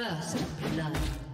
First blood.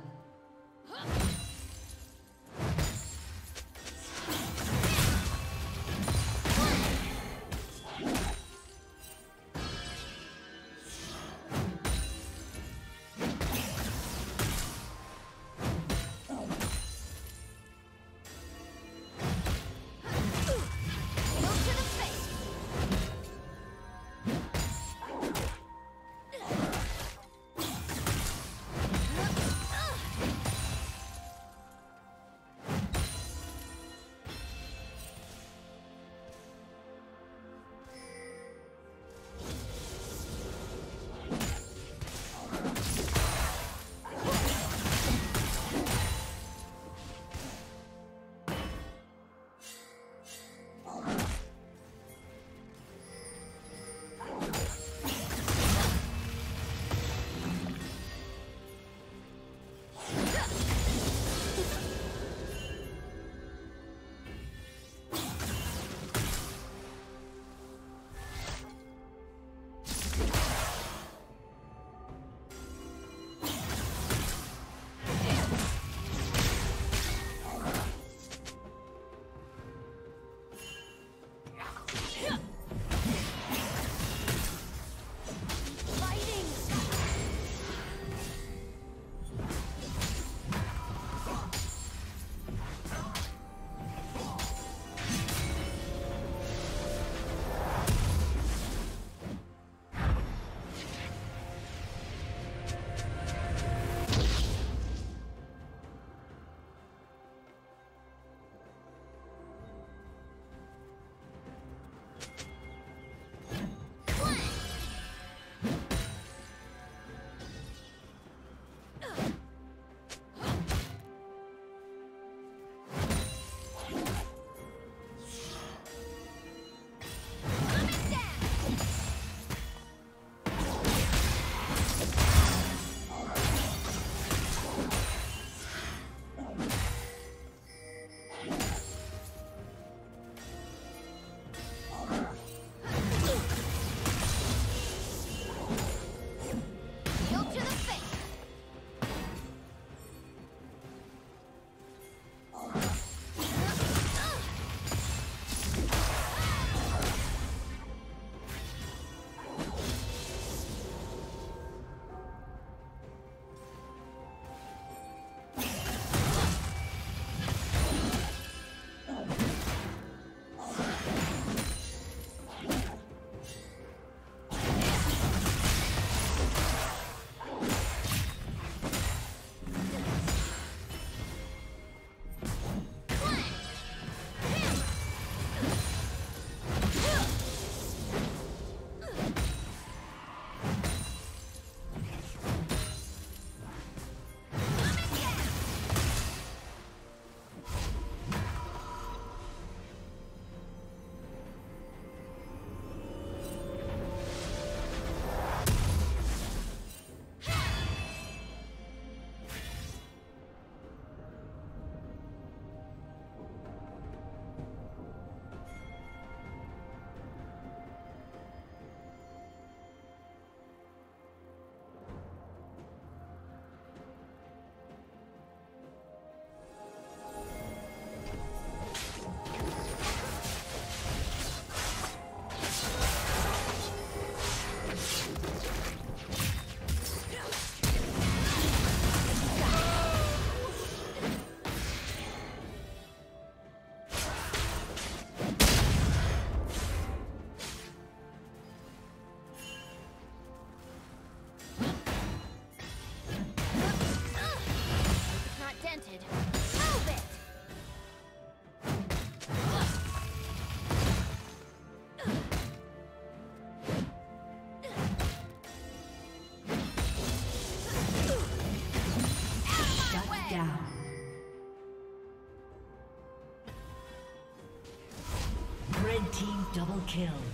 Double kill.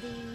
building.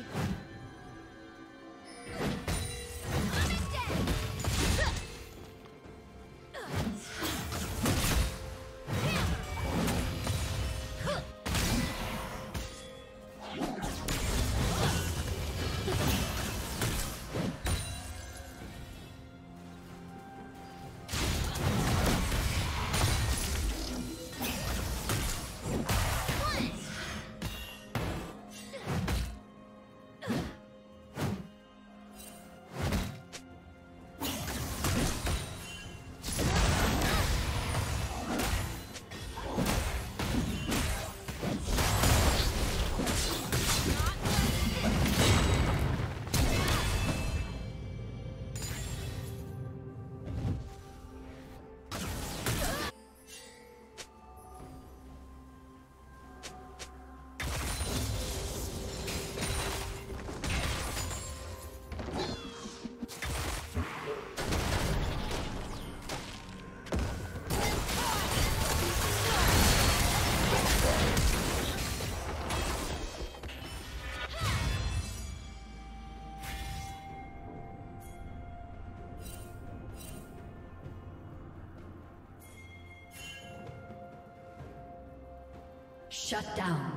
Shut down.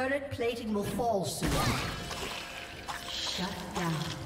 Turret plating will fall soon. Shut down.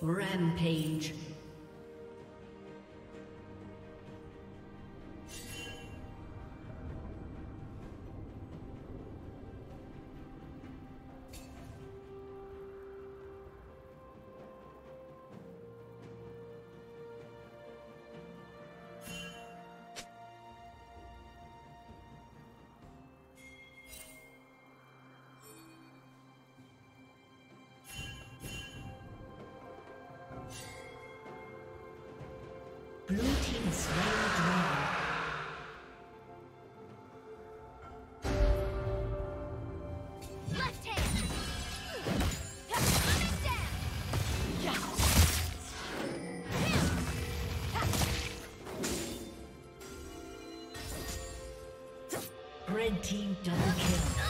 Rampage. Team double kill.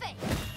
face!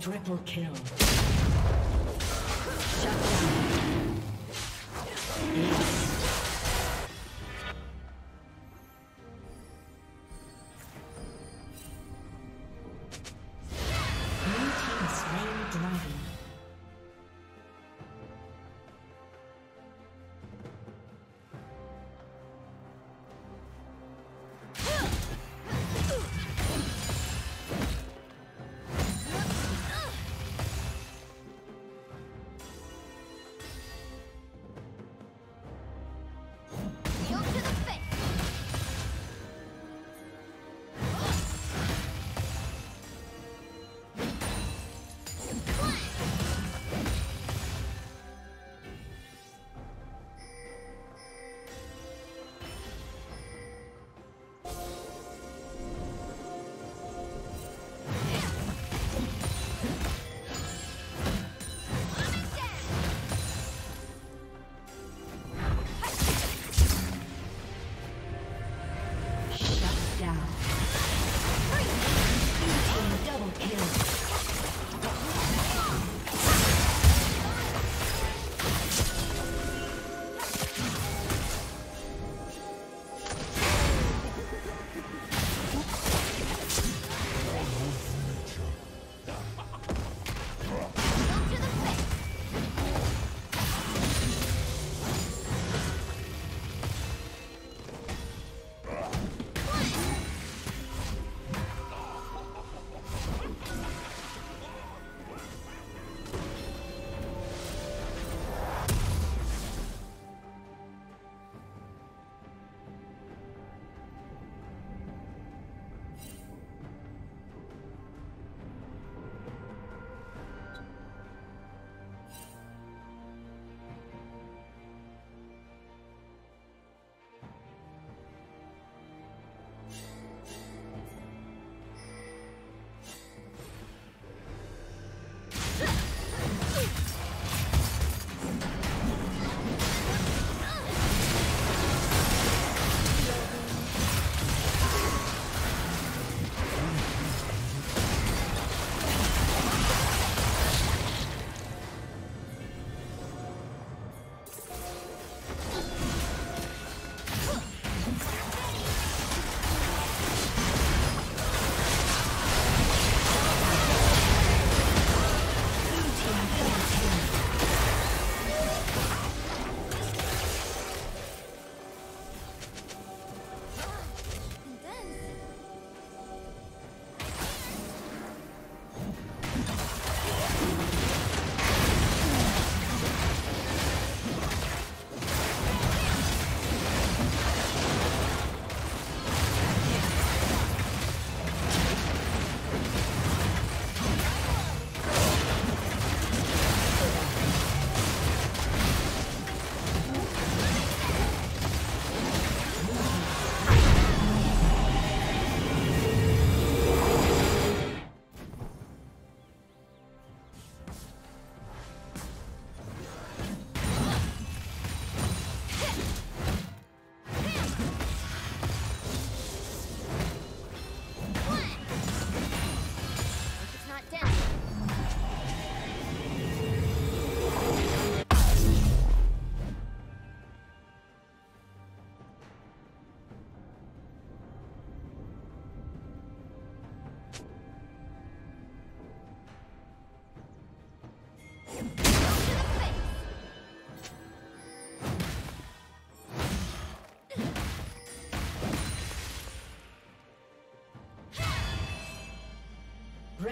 Triple kill. Shut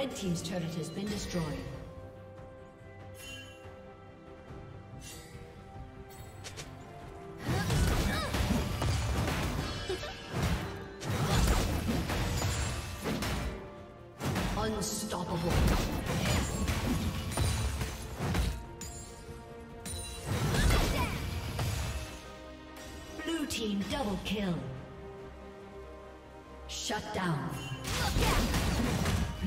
Red Team's turret has been destroyed. Unstoppable. Blue Team double kill. Shut down.